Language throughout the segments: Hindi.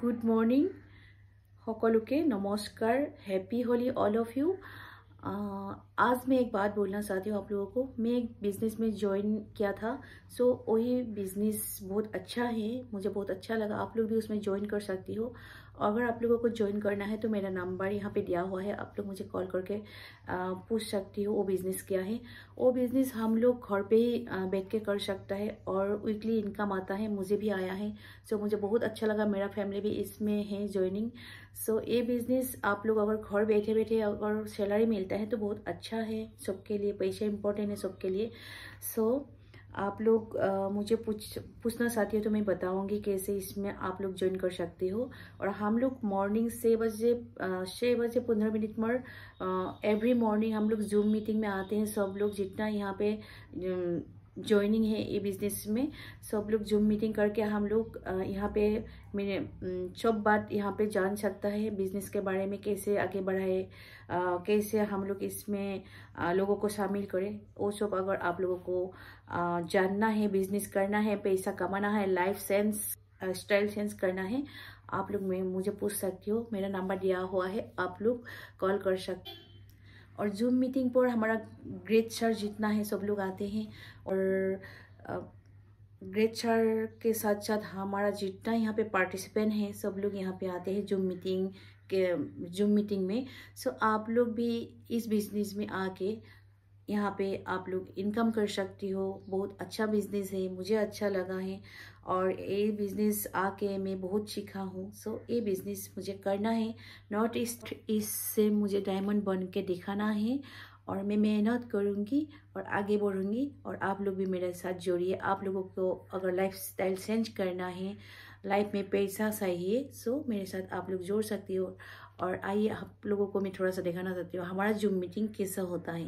গুড মৰ্ণিং সকলোকে নমস্কাৰ happy Holi all of you आज मैं एक बात बोलना चाहती हूँ आप लोगों को मैं एक बिज़नेस में ज्वाइन किया था सो so, वही बिज़नेस बहुत अच्छा है मुझे बहुत अच्छा लगा आप लोग भी उसमें ज्वाइन कर सकती हो अगर आप लोगों को ज्वाइन करना है तो मेरा नंबर यहाँ पे दिया हुआ है। आप लोग मुझे कॉल करके पूछ सकती हो, वो बिज़नेस क्या है। वो बिज़नेस हम लोग घर पे ही बैठ के कर सकता है और वीकली इनकम आता है, मुझे भी आया है। सो मुझे बहुत अच्छा लगा, मेरा फैमिली भी इसमें है ज्वाइनिंग सो ये बिज़नेस आप लोग अगर घर बैठे बैठे अगर सैलरी मिलता है तो बहुत अच्छा है। सबके लिए, पैसे इंपॉर्टेंट है सबके लिए। सो आप लोग आ, मुझे पूछ पूछना चाहती हो तो मैं बताऊँगी कैसे इसमें आप लोग ज्वाइन कर सकते हो। और हम लोग मॉर्निंग छः बजे छः बजे पंद्रह मिनट मर एवरी मॉर्निंग हम लोग जूम मीटिंग में आते हैं। सब लोग जितना यहाँ पे ज्वाइनिंग है ये बिज़नेस में। सब लोग जूम मीटिंग करके हम लोग यहाँ पे मैंने सब बात यहाँ पे जान सकता है बिज़नेस के बारे में कैसे आगे बढ़ाए कैसे हम लोग इसमें लोगों को शामिल करें। वो सब अगर आप लोगों को जानना है बिज़नेस करना है, पैसा कमाना है लाइफ सेंस स्टाइल सेंस करना है, आप लोग मैं, मुझे पूछ सकती हो। मेरा नंबर दिया हुआ है, आप लोग कॉल कर सकते और जूम मीटिंग पर हमारा ग्रेट सर जितना है, सब लोग आते हैं। और ग्रेट सर के साथ साथ हमारा जितना यहाँ पे पार्टिसिपेंट है, सब लोग यहाँ पे आते हैं जूम मीटिंग के जूम मीटिंग में। सो आप लोग भी इस बिज़नेस में आके यहाँ पे आप लोग इनकम कर सकती हो। बहुत अच्छा बिज़नेस है, मुझे अच्छा लगा है। और ये बिज़नेस आके मैं बहुत सीखा हूँ। सो ये बिज़नेस मुझे करना है। नॉर्थ ईस्ट इससे मुझे डायमंड बन के दिखाना है। और मैं मेहनत करूँगी और आगे बढ़ूँगी और आप लोग भी मेरे साथ जोड़िए। आप लोगों को अगर लाइफ स्टाइल चेंज करना है लाइफ में पैसा चाहिए सो मेरे साथ आप लोग जोड़ सकती हो। और आइए, आप लोगों को मैं थोड़ा सा दिखाना चाहती हूँ। हमारा जूम मीटिंग कैसा होता है?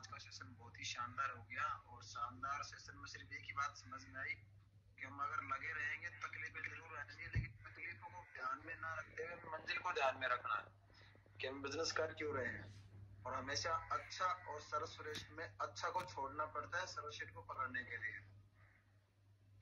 आज का सेशन बहुत ही शानदार हो गया और शानदार सेशन में सिर्फ़ एक ही बात समझ में आई कि हम अगर लगे रहेंगे, तकलीफें ज़रूर आएँगी, लेकिन तकलीफों को ध्यान में ना रखते हुए, मंजिल को ध्यान में रखना है कि हम बिज़नेस कर क्यों रहे हैं। और हमेशा अच्छा और सर्वश्रेष्ठ में अच्छा को छोड़ना पड़ता है सर्वश्रेष्ठ को पकड़ने के लिए।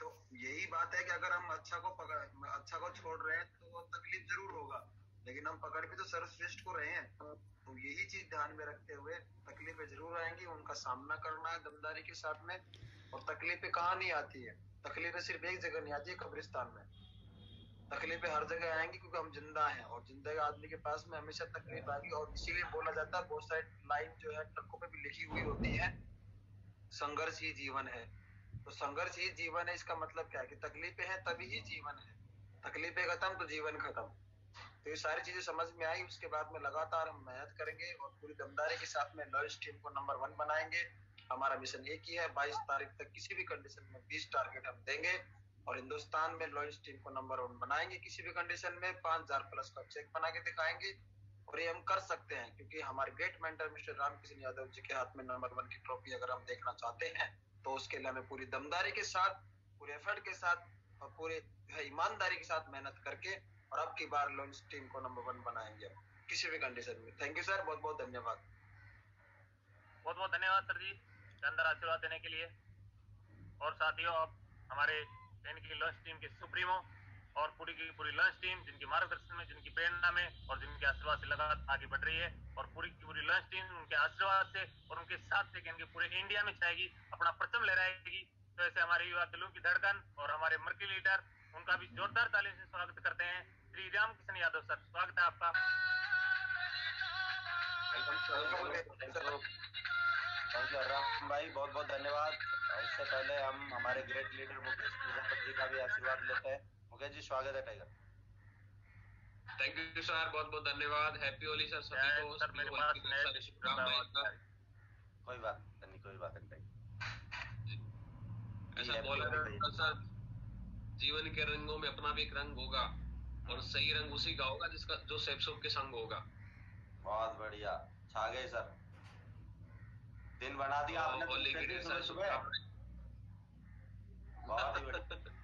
तो यही बात है कि अगर हम अच्छा को पकड़ अच्छा को छोड़ रहे हैं तो तकलीफ़ ज़रूर होगा। लेकिन हम पकड़ भी तो सर्वश्रेष्ठ को रहे हैं। तो यही चीज़ ध्यान में रखते हुए तकलीफें ज़रूर आएँगी, उनका सामना करना है दमदारी के साथ में, और तकलीफें कहाँ नहीं आती है? तकलीफें सिर्फ़ एक जगह नहीं आती है कब्रिस्तान में। तकलीफें हर जगह आएँगी क्योंकि हम ज़िंदा हैं, और ज़िंदा आदमी के पास में हमेशा तकलीफ़ आएगी, और इसीलिए बोला जाता है, बहुत सारी लाइन जो है ट्रकों पे भी लिखी हुई होती है, संघर्ष ही जीवन है। तो संघर्ष ही जीवन है, इसका मतलब क्या है? कि तकलीफें हैं, तभी ही जीवन है। तकलीफें खत्म तो जीवन खत्म। तो ये सारी चीज़ें समझ में आई। उसके बाद में लगातार हम मेहनत करेंगे और पूरी दमदारी के साथ में लॉयस टीम को नंबर वन बनाएँगे। हमारा मिशन एक ही है, बाईस तारीख तक किसी भी कंडीशन में बीस टारगेट हम देंगे और हिंदुस्तान में लॉयस टीम को नंबर वन बनाएँगे। किसी भी कंडीशन में पाँच हज़ार प्लस का चेक बना के दिखाएँगे और ये हम कर सकते हैं, क्योंकि हमारे great mentor mister Ramkishan Yadav ji के हाथ में नंबर वन की ट्रॉफी अगर हम देखना चाहते हैं तो उसके लिए हमें पूरी दमदारी के साथ, पूरे एफर्ट के साथ और पूरे ईमानदारी के साथ मेहनत करके और अब की बार लॉन्च टीम को नंबर वन बनाएँगे किसी भी कंडीशन में। थैंक यू सर बहुत बहुत धन्यवाद। बहुत बहुत धन्यवाद सर जी, शानदार आशीर्वाद देने के लिए। और साथियों, आप हमारे की लॉन्च टीम के सुप्रीमो और पूरी की पूरी लॉन्च टीम जिनकी मार्गदर्शन में, जिनकी प्रेरणा में और जिनके आशीर्वाद से लगातार आगे बढ़ रही है और पूरी की पूरी लंच टीम उनके आशीर्वाद से और उनके साथ से इनके पूरे इंडिया में चाहेगी अपना प्रथम लहराएगी तो ऐसे हमारे युवा दिलों की धड़कन और हमारे मर्की लीडर उनका भी जोरदार ताली से स्वागत करते हैं। श्री राम किशन यादव सर स्वागत है आपका। राम भाई बहुत बहुत धन्यवाद इससे पहले हम हमारे ग्रेट लीडर मुकेश प्रजापति जी का भी आशीर्वाद लेते हैं। मुकेश जी स्वागत है टाइगर थैंक यू सर बहुत बहुत धन्यवाद। हैप्पी होली सर सभी को। सर मेरे पास कोई बात नहीं कोई बात नहीं। ऐसा बोला होली सर जीवन के रंगों में अपना भी एक रंग होगा और सही रंग उसी का होगा जिसका जो सेप सोप के संग होगा। बहुत बढ़िया। छा गए सर। दिन बना दिया आपने होली दूसरे के दिन सुबह सर सुबह बहुत ही बढ़िया।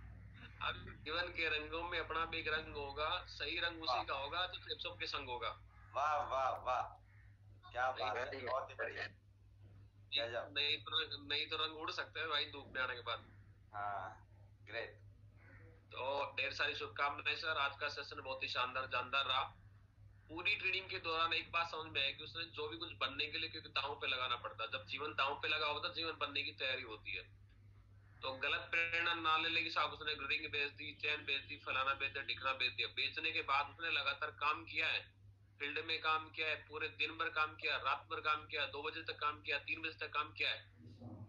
अब जीवन के रंगों में अपना भी एक रंग होगा सही रंग उसी का होगा जो सेप सोप के संग होगा। वाह वाह वाह। क्या बात है. बहुत ही बढ़िया। नहीं तो नहीं तो रंग उड़ सकते हैं भाई धूप में आने के बाद। हाँ ग्रेट तो ढेर सारी शुभकामनाएँ, सर। आज का सेशन बहुत ही शानदार, जानदार रहा। पूरी ट्रेनिंग के दौरान एक बात समझ में आई कि उसने जो भी कुछ बनने के लिए, क्योंकि दांव पे लगाना पड़ता है। जब जीवन दांव पे लगा होता जीवन बनने की तैयारी होती है। तो गलत प्रेरणा ना ले लेगी साहब उसने रिंग बेच दी, चैन बेच दी, फलाना बेच दिया टिकना बेच दिया। बेचने के बाद उसने लगातार काम किया है। फ़ील्ड में काम किया है, पूरे दिन भर काम किया, रात भर काम किया, दो बजे तक काम किया, तीन बजे तक काम किया है।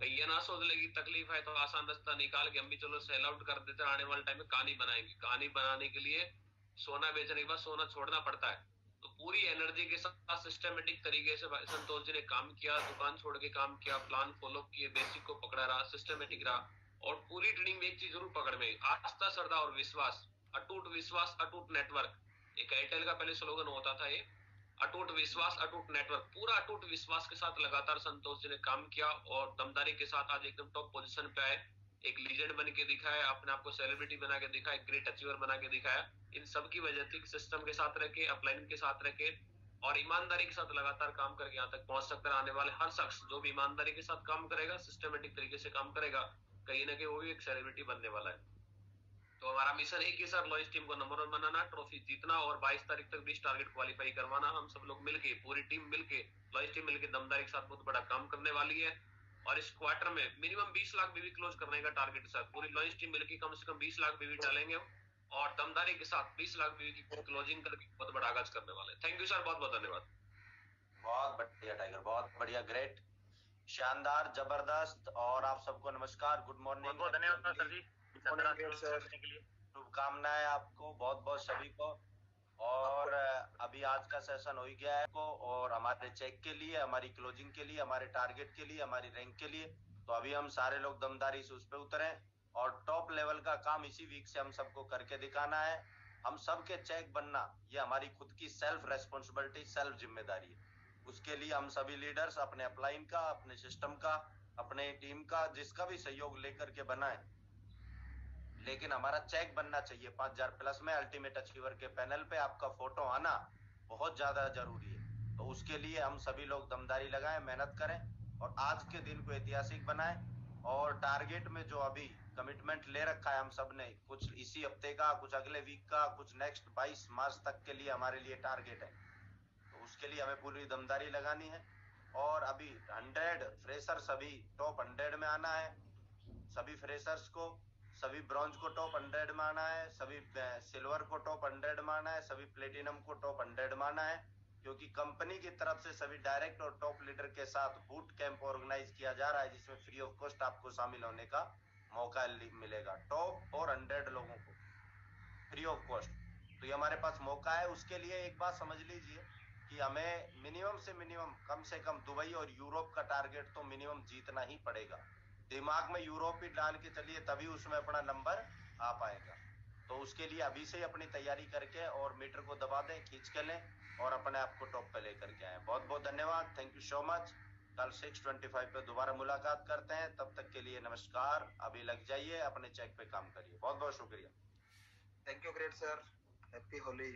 ये ना सोच लेगी तकलीफ़ है तो आसान रास्ता निकाल के हम भी चलो सेल आउट कर देते आने वाले टाइम में कहानी बनाएँगे। कहानी बनाने के लिए सोना बेचने के बाद सोना छोड़ना पड़ता है। तो पूरी एनर्जी के साथ सिस्टमेटिक तरीके से संतोष जी ने काम किया, दुकान छोड़ के काम किया प्लान फॉलो किए बेसिक को पकड़ा रहा सिस्टमेटिक रहा। और पूरी ट्रेनिंग में एक चीज़ ज़रूर पकड़ में। आस्था, श्रद्धा और विश्वास, अटूट विश्वास, अटूट नेटवर्क एक एयरटेल का पहले स्लोगन होता था ये अटूट विश्वास, अटूट नेटवर्क पूरा अटूट विश्वास के साथ लगातार संतोष जी ने काम किया और दमदारी के साथ आज एकदम टॉप पोजीशन पे आए। एक लीजेंड बन के दिखाया, अपने आपको सेलिब्रिटी बना के दिखाया ग्रेट अचीवर बना के दिखाया। इन सब की वजह थी सिस्टम के साथ के अपलाइन के साथ के और ईमानदारी के साथ लगातार काम करके यहाँ तक पहुँच सकता है। आने वाले हर शख्स जो भी ईमानदारी के साथ काम करेगा सिस्टमेटिक तरीके से काम करेगा, कहीं ना कहीं वो भी एक सेलिब्रिटी बनने वाला है। तो हमारा मिशन एक ही सर लॉइस टीम को नंबर वन बनाना ट्रॉफी जीतना और 22 तारीख तक 20 टारगेट क्वालिफाई करवाना। हम सब लोग मिलके पूरी टीम मिलके लॉइस टीम मिलके दमदारी के साथ बहुत बड़ा काम करने वाली है। और इस क्वार्टर में मिनिमम 20 लाख बीवी क्लोज करने का टारगेट सर। पूरी लॉइस टीम मिलके कम से कम 20 लाख बीवी डालेंगे और दमदारी के साथ 20 लाख बीवी की क्लोजिंग करके बहुत बड़ा आगाज़ करने वाले थैंक यू सर बहुत बहुत धन्यवाद। बहुत बढ़िया टाइगर बहुत बढ़िया. ग्रेट शानदार ज़बरदस्त और आप सबको नमस्कार। गुड मॉर्निंग बहुत धन्यवाद सर जी। के लिए। शुभकामनाएँ आपको बहुत बहुत सभी को। और अभी आज का सेशन हो ही गया है को और हमारे चेक के लिए हमारी क्लोजिंग के लिए हमारे टारगेट के लिए हमारी रैंक के लिए। तो अभी हम सारे लोग दमदारी से उस पर उतरे और टॉप लेवल का काम इसी वीक से हम सबको करके दिखाना है। हम सबके चेक बनना ये हमारी खुद की सेल्फ रेस्पॉन्सिबिलिटी सेल्फ ज़िम्मेदारी है। उसके लिए हम सभी लीडर्स अपने अपलाइन का अपने सिस्टम का अपने टीम का जिसका भी सहयोग लेकर के बनाए लेकिन हमारा चेक बनना चाहिए। पाँच हज़ार प्लस में अल्टीमेट अचीवर के पैनल पे आपका फ़ोटो आना बहुत ज़्यादा ज़रूरी है। तो उसके लिए हम सभी लोग दमदारी लगाएँ, मेहनत करें और आज के दिन को ऐतिहासिक बनाएँ और टारगेट में जो अभी कमिटमेंट ले रखा है हम सबने, कुछ इसी हफ़्ते का, कुछ अगले वीक का, कुछ नेक्स्ट 22 मार्च तक के लिए हमारे लिए टारगेट है। तो उसके लिए हमें पूरी दमदारी लगानी है और अभी 100 फ्रेशर सभी टॉप 100 में आना है। सभी फ्रेशर्स को सभी ब्रॉन्ज को टॉप हंड्रेड माना है, सभी सिल्वर को टॉप 100 में आना है, सभी प्लेटिनम को टॉप हंड्रेड माना है, क्योंकि कंपनी की तरफ़ से सभी डायरेक्ट और टॉप लीडर के साथ बूट कैंप ऑर्गेनाइज किया जा रहा है, जिसमें फ्री ऑफ़ कॉस्ट आपको शामिल होने का मौका मिलेगा। टॉप और हंड्रेड लोगों को। फ्री ऑफ़ कॉस्ट तो ये हमारे पास मौका है, उसके लिए एक बात समझ लीजिए कि हमें मिनिमम से मिनिमम कम से कम दुबई और यूरोप का टारगेट तो मिनिमम जीतना ही पड़ेगा। दिमाग में यूरोप डाल के चलिए, तभी उसमें अपना नंबर आ पाएगा। तो उसके लिए अभी से ही अपनी तैयारी करके और मीटर को दबा दें, खींच के लें और अपने आप को टॉप पे लेकर के आए। बहुत बहुत धन्यवाद। थैंक यू सो मच कल 6:25 पे दोबारा मुलाकात करते हैं। तब तक के लिए नमस्कार। अभी लग जाइए, अपने चेक पे काम करिए। बहुत बहुत शुक्रिया। Thank you great sir happy Holi